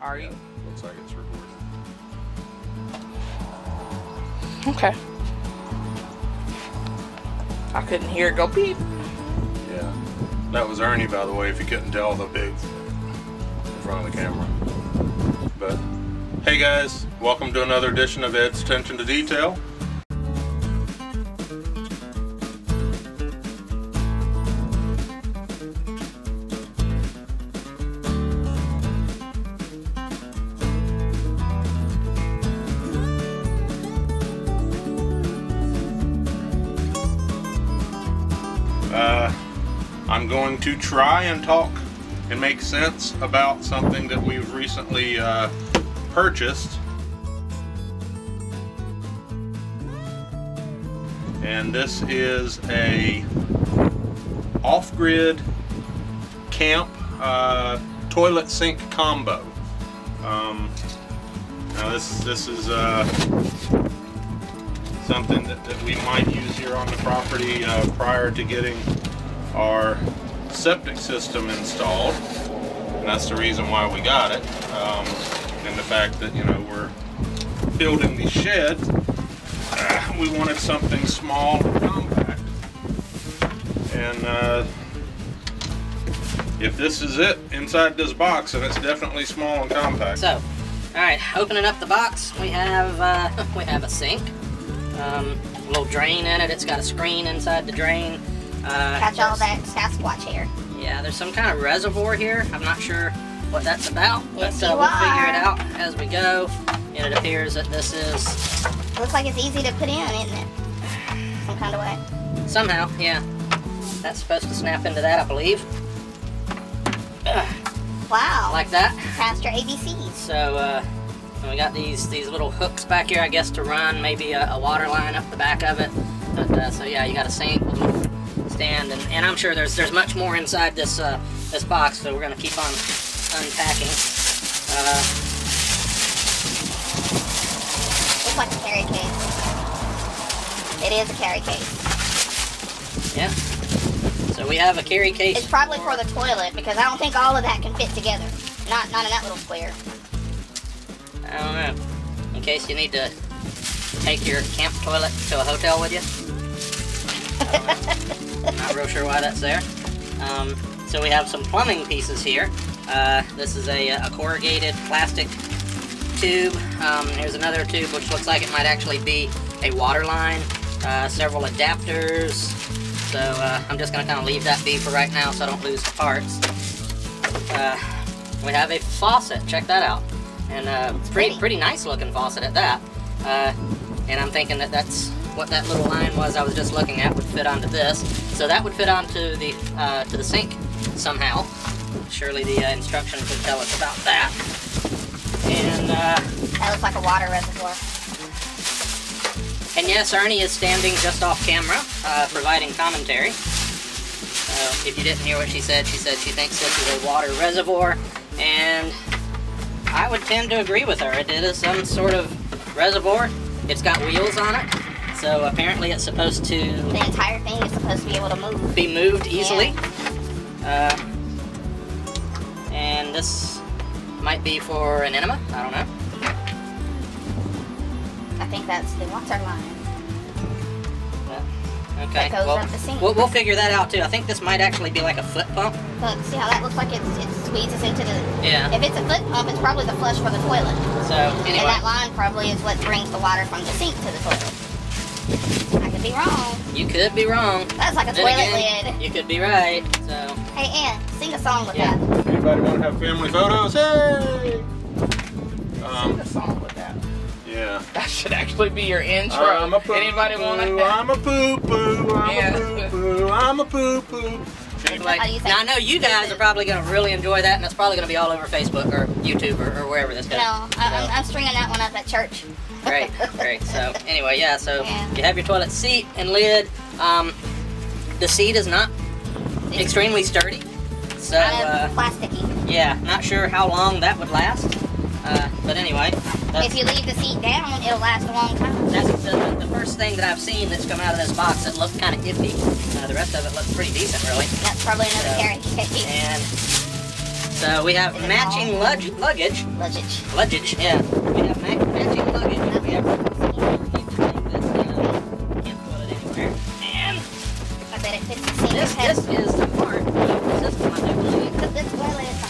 Are you? Looks like it's recording. Okay. I couldn't hear it go beep. Yeah. That was Ernie, by the way, if you couldn't tell the big in front of the camera. But, hey guys, welcome to another edition of Ed's Attention to Detail. I'm going to try and talk and make sense about something that we've recently uh, purchased. And this is a off-grid camp uh, toilet sink combo. Um, now this this is uh, something that, that we might use here on the property uh, prior to getting our septic system installed. And that's the reason why we got it. Um, and the fact that, you know, we're building the shed, uh, we wanted something small and compact. And uh, if this is it inside this box, and it's definitely small and compact. So, all right, opening up the box, we have uh, we have a sink, um, a little drain in it. It's got a screen inside the drain. Uh, Catch all that Sasquatch hair. Yeah, there's some kind of reservoir here. I'm not sure what that's about, Yes, but uh, we'll figure it out as we go. And it appears that this is Looks like it's easy to put in, isn't it? Some kind of way. somehow, yeah, that's supposed to snap into that, I believe, Wow. like that. Past your ABCs. So uh, and we got these these little hooks back here, I guess, to run maybe a, a water line up the back of it. But uh, so yeah, you got a sink with stand, and, and I'm sure there's there's much more inside this uh, this box. So we're gonna keep on unpacking. Uh, Looks like a carry case. It is a carry case. yeah. So we have a carry case. It's probably for the toilet because I don't think all of that can fit together. Not not in that little square. I don't know. In case you need to take your camp toilet to a hotel with you. Not real sure why that's there. Um, so we have some plumbing pieces here. Uh, this is a, a corrugated plastic tube. Um, here's another tube which looks like it might actually be a water line. Uh, several adapters. So uh, I'm just going to kind of leave that be for right now so I don't lose the parts. Uh, we have a faucet. Check that out. And uh, pretty pretty. pretty nice looking faucet at that. Uh, and I'm thinking that that's what that little line was I was just looking at would fit onto this. So that would fit onto the uh, to the sink somehow. Surely the uh, instructions would tell us about that. And uh, That looks like a water reservoir. and yes, Ernie is standing just off camera, uh, providing commentary. So if you didn't hear what she said, she said she thinks this is a water reservoir, and I would tend to agree with her. It is some sort of reservoir. It's got wheels on it, so apparently it's supposed to The entire thing is supposed to be able to move. be moved easily. Uh, and this might be for an enema. I don't know. I think that's the water line. Okay. That goes well, up the sink. We'll, we'll figure that out too. I think this might actually be like a foot pump. Look, see how that looks like it's, it squeezes into the. Yeah. If it's a foot pump, it's probably the flush for the toilet. So anyway. And that line probably is what brings the water from the sink to the toilet. I could be wrong. you could be wrong. That's like a Then toilet again, lid. You could be right. So Hey, Ann, sing a song with Yeah. that. Anybody want to have family photos? Hey! Sing Um, a song with that. yeah. That should actually be your intro. I'm a poo Anybody want poo, to? I'm a poo poo. I'm Yeah. a poo poo. I'm a poo poo. like, How do now I know you guys are probably going to really enjoy that, and it's probably going to be all over Facebook or YouTube or, or wherever this goes. No, I, I'm, So- I'm stringing that one up at church. Great, great. So anyway, yeah. So Yeah. you have your toilet seat and lid. Um, the seat is not extremely sturdy. So uh, plasticky. yeah, not sure how long that would last. Uh, but anyway, that's, If you leave the seat down, it'll last a long time. that's the, the first thing that I've seen that's come out of this box that looked kind of iffy. Uh, the rest of it looks pretty decent, really. That's probably another carrot cake. And So we have matching lug- luggage. Luggage. Luggage, yeah. We have ma- matching luggage. We have need this, can't put it anywhere. And I bet it fits the sink. this, is the part of the system, I do believe. the, the toilet is the.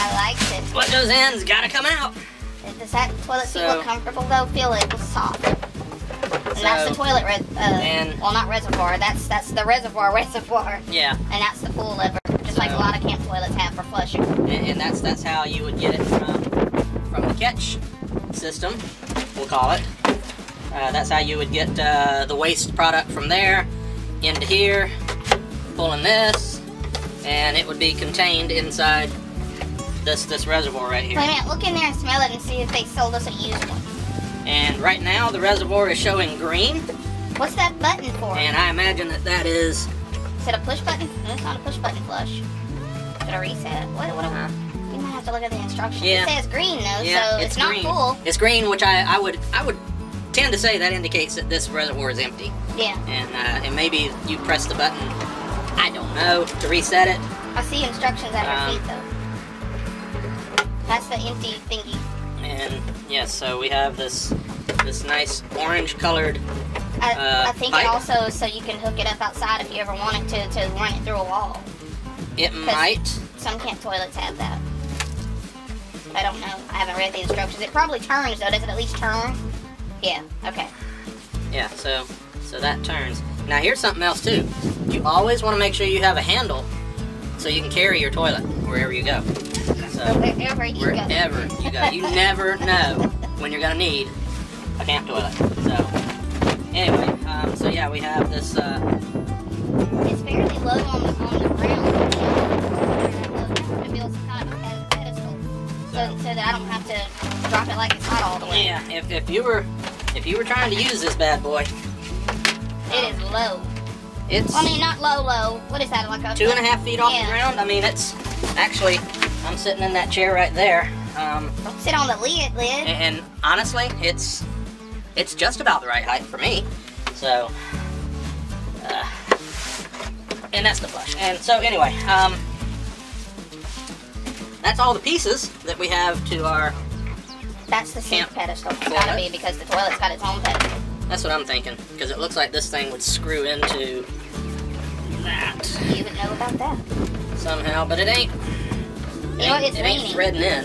I liked it. What goes in's gotta come out. Does that toilet seat So- look comfortable though? Feel it was soft. And that's the toilet res- uh, and- well not reservoir, that's that's the reservoir reservoir. Yeah, And that's the pull lever. Just like a lot of camp toilets have for flushing. and, and that's that's how you would get it from catch system, we'll call it. Uh, that's how you would get uh, the waste product from there into here, pulling this, and it would be contained inside this this reservoir right here. Wait a minute, look in there and smell it and see if they sold us a used one. And right now the reservoir is showing green, What's that button for? and I imagine that that is Is it a push button? No, it's not a push button flush. Should I reset? What, what, might have to look at the instructions. Yeah. It says green though, yeah, so it's, it's, not full. It's green, which I, I would I would tend to say that indicates that this reservoir is empty. Yeah. and uh, and maybe you press the button. I don't know to reset it. I see instructions at Um, your feet though. That's the empty thingy. And yes, so we have this this nice orange colored. I, Uh, I think pipe. it also so you can hook it up outside if you ever wanted to to run it through a wall. It might. Some camp toilets have that. I don't know. I haven't read the instructions. It probably turns though. Does it at least turn? Yeah. Okay. Yeah. So so that turns. Now here's something else too. You always want to make sure you have a handle so you can carry your toilet wherever you go. So wherever you go. wherever you go, you never know when you're gonna need a camp toilet. So anyway, um, so yeah, we have this. Uh, It's fairly low on the, on the ground. So, so that I don't have to drop it like it's hot all the way. Yeah, if, if you were if you were trying to use this bad boy, It is low. it's I mean, not low, low. What is that? Like a two and a half feet off Yeah. the ground. I mean, it's actually I'm sitting in that chair right there, um, Don't sit on the lid, lid. and, and honestly, it's it's just about the right height for me. So, uh, and that's the flush. And so anyway, um, that's all the pieces that we have to our. That's the sink Camp pedestal. It's gotta be because the toilet's got its own pedestal. That's what I'm thinking because it looks like this thing would screw into that. You would know about that. somehow, but it ain't. You know? It's it ain't threading in.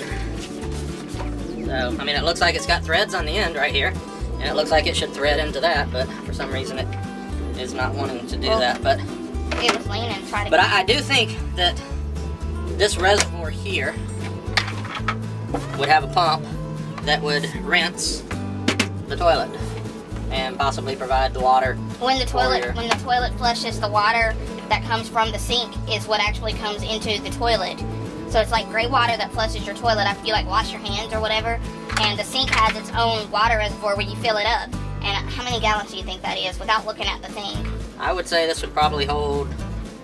So, I mean, it looks like it's got threads on the end right here, and it looks like it should thread into that, but for some reason it is not wanting to do Well, that. But, It was leaning, trying to. but I, I do think that this reservoir here would have a pump that would rinse the toilet and possibly provide the water. when the toilet Warrior. when the toilet flushes, the water that comes from the sink is what actually comes into the toilet. So it's like gray water that flushes your toilet after you like wash your hands or whatever. And the sink has its own water reservoir where you fill it up. And how many gallons do you think that is without looking at the thing? I would say this would probably hold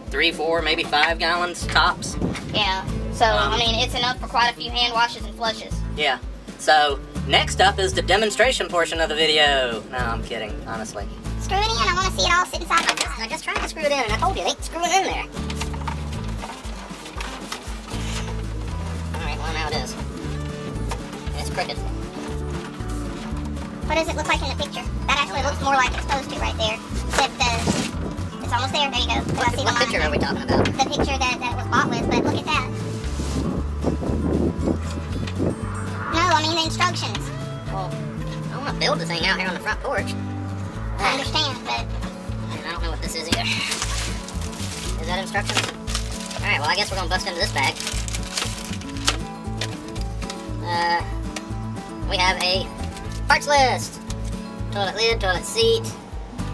three, four, maybe five gallons tops. Yeah. So Um, I mean, it's enough for quite a few hand washes and flushes. Yeah. So next up is the demonstration portion of the video. No, I'm kidding, honestly. Screw it in. I want to see it all sit inside. I just, I just tried to screw it in, and I told you, it ain't screwing in there. Alright, well now it is. It's crooked. What does it look like in the picture? That actually looks more like it's supposed to right there. Except it's almost there. There you go. I see the What line picture are we talking about? the picture that, that was bought with, but look at that. No, I mean the instructions. Well, I want to build the thing out here on the front porch. I understand, but And I don't know what this is either. Is that instructions? Alright, well I guess we're gonna bust into this bag. Uh, we have a parts list. Toilet lid, toilet seat,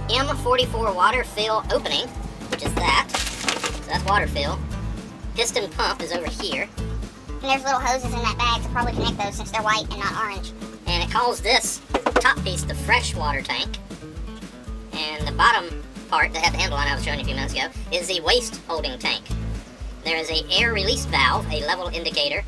M44 water fill opening, which is that. So that's water fill. Piston pump is over here. and there's little hoses in that bag to probably connect those since they're white and not orange. And it calls this top piece the fresh water tank. And the bottom part that had the handle on I was showing you a few minutes ago is the waste holding tank. There is a air release valve, a level indicator,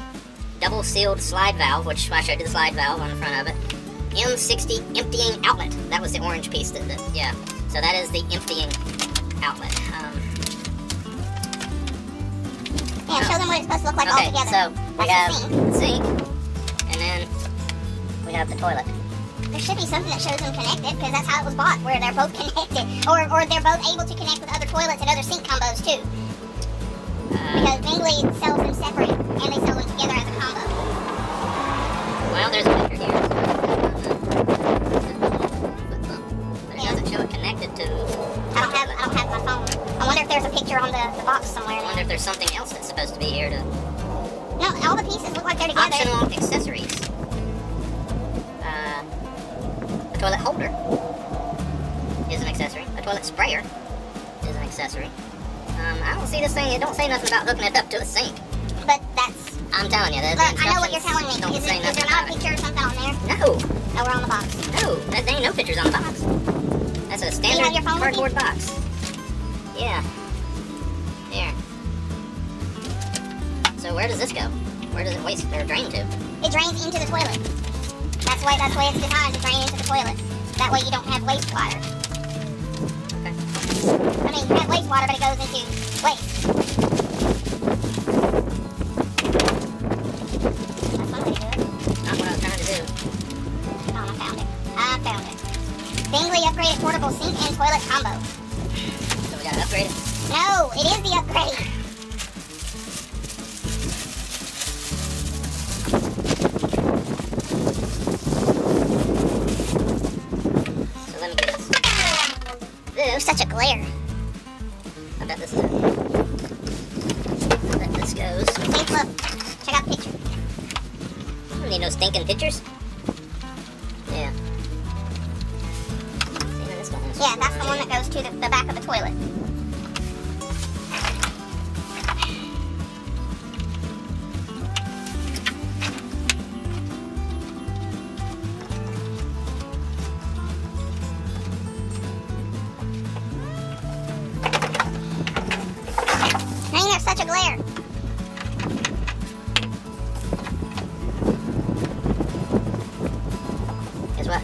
double sealed slide valve, which I showed you the slide valve on the front of it. M60 emptying outlet. That was the orange piece that, that yeah. So that is the emptying outlet. Um, yeah, show them what it's supposed to look like Okay, altogether. so we have That's the sink. the sink, and then we have the toilet. There should be something that shows them connected because that's how it was bought, where they're both connected, or or they're both able to connect with other toilets and other sink combos too. Uh, Because Vingli sells them separate and they sell them together as a combo. well, there's there's a picture on the, the box somewhere. I wonder if there's something else that's supposed to be here to No, all the pieces look like they're together. optional accessories. Uh, a toilet holder is an accessory. A toilet sprayer is an accessory. Um, I don't see this thing. It don't say nothing about hooking it up to a sink. But that's I'm telling you, the, the look. I know what you're telling me. Don't Is, say it, is there not a picture or something on there? No, Oh, we're on the box. no, there there ain't no pictures on the box. That's a standard have your phone with you? cardboard box. Yeah. Where does this go? Where does it waste or drain to? It drains into the toilet. That's why that's way it's designed to drain into the toilet. That way you don't have wastewater. Okay. I mean, you have wastewater, but it goes into waste. That's one way to do it. Not what I was trying to do. Oh, I found it. I found it. Vingli upgraded portable sink and toilet combo. So we gotta upgrade it. No, it is the upgrade. There's such a glare. I bet this is it. I bet this goes. A look. Check out the picture. I don't need no stinking pictures. Yeah. Yeah, that's the one that goes to the, the back of the toilet. Such a glare. Guess what?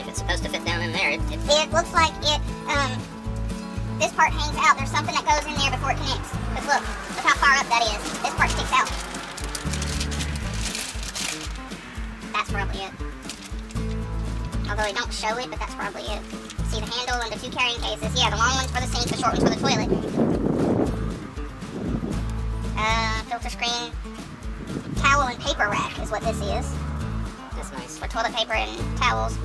If it's supposed to fit down in there, it, it It looks like it, um, this part hangs out. There's something that goes in there before it connects. Because look, look how far up that is. This part sticks out. That's probably it. Although they don't show it, but that's probably it. See the handle and the two carrying cases. Yeah, the long one's for the sink, the short one's for the toilet. Uh, filter screen. Towel and paper rack is what this is that's nice. for toilet paper and towels.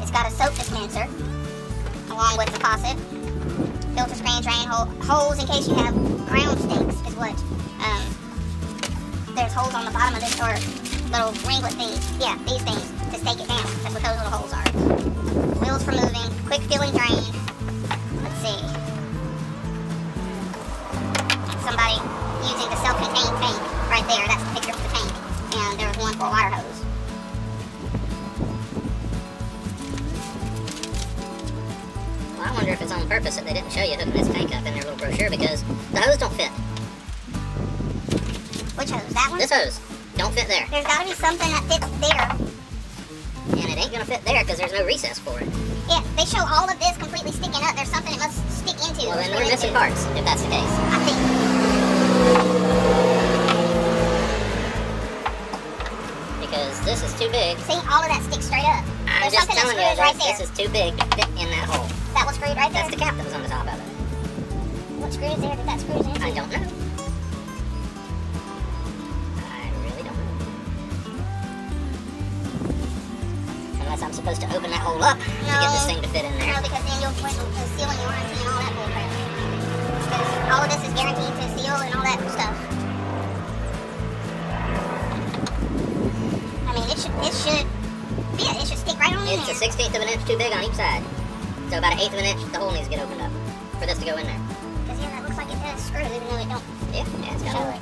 It's got a soap dispenser along with the faucet. Filter screen, drain hole, holes in case you have ground stinks is what. Um, there's holes on the bottom of this or little ringlet things. Yeah, these things to stake it down. That's what those little holes are. Wheels for moving, quick filling drain. Let's see. Somebody using the self-contained tank right there. That's the picture of the tank. And there's one for a water hose. Well, I wonder if it's on purpose that they didn't show you hooking this tank up in their little brochure because the hose don't fit. Which hose? That one? This hose don't fit there, There's got to be something that fits there. And it ain't gonna fit there because there's no recess for it. Yeah, they show all of this completely sticking up. There's something it must stick into. Well, then we're missing into. parts if that's the case. I think. Because this is too big. See, all of that sticks straight up. I'm There's just something that telling you, right this, there. this is too big to fit in that hole. That was screwed right there. That's the cap that was on the top of it. What screw is there that that screws into? I don't know. Supposed to open that hole up to get this thing to fit in there. No, because then you'll point the sealing warranty and all that bullcrap. Because all of this is guaranteed to seal and all that stuff. I mean, it should it should fit. It should stick right on in It's a sixteenth of an inch too big on each side. So about an eighth of an inch, the hole needs to get opened up for this to go in there. Because yeah, that looks like it does screw, even though it don't Yeah, yeah, it's got a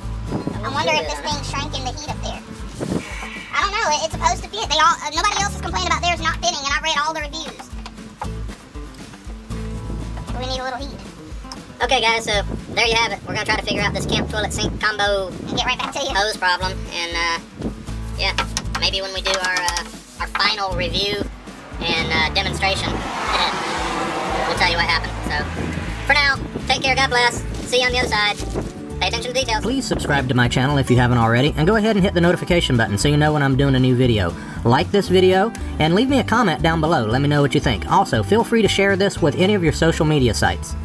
I wonder if this thing shrank in the heat of there. Know. It, it's supposed to fit. They all uh, nobody else is complaining about theirs not fitting, and I read all the reviews. We need a little heat. Okay, guys, so there you have it. We're gonna try to figure out this camp toilet sink combo and get right back to you. hose problem, and uh, yeah, maybe when we do our uh, our final review and uh, demonstration, we'll tell you what happened. So, for now, take care. God bless. See you on the other side. Pay attention to details. Please subscribe to my channel if you haven't already, and go ahead and hit the notification button so you know when I'm doing a new video. Like this video, and leave me a comment down below. Let me know what you think. Also, feel free to share this with any of your social media sites.